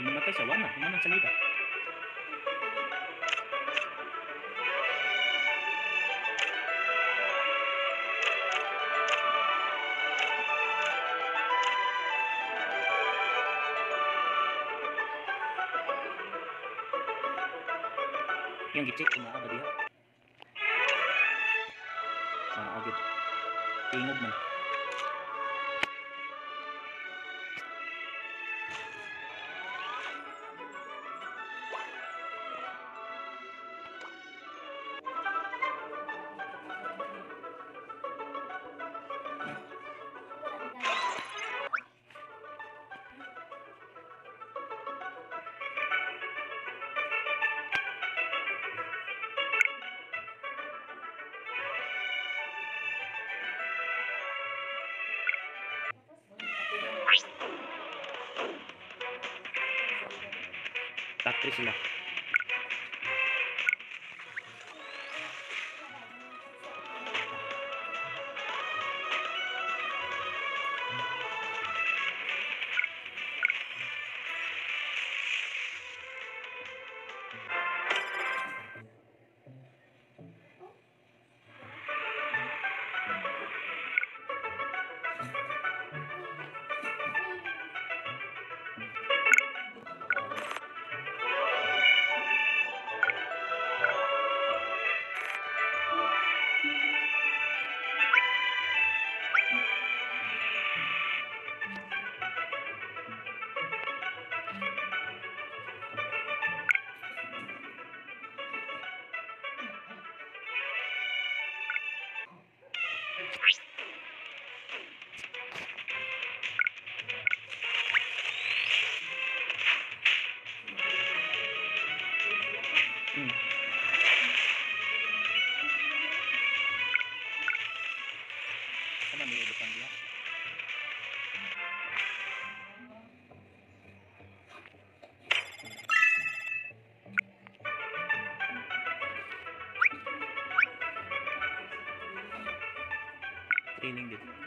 Minamata sa wana, kumana sa. Yang gicik kena apa dia? Ah, agit. Ingat nih. Patricina. Training dito.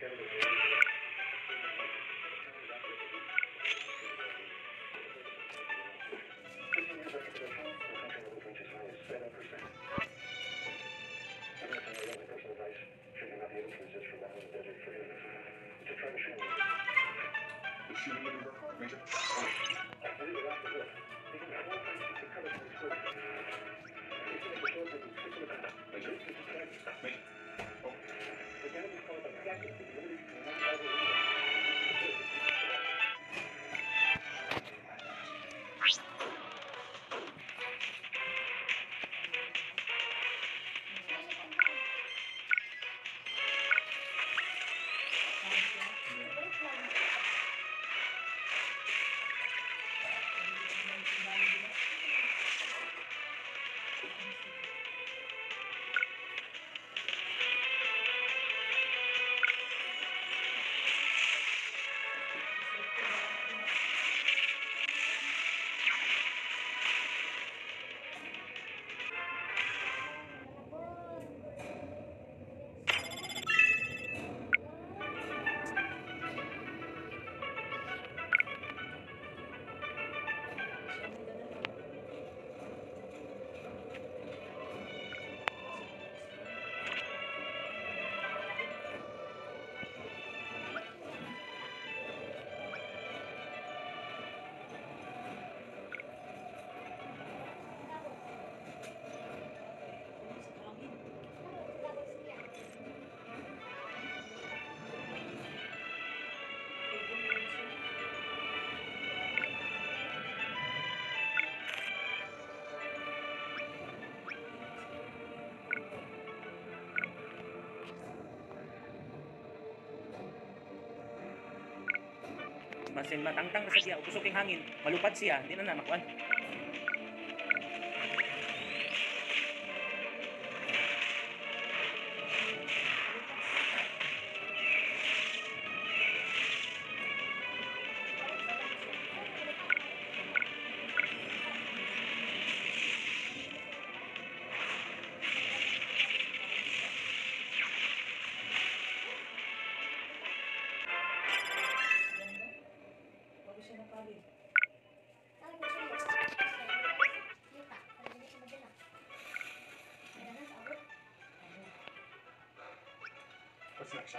Major. Major. Major. We're going to be closing. Masin matangtang sa siya, usok yung hangin, malupad siya, hindi na na makuan. What's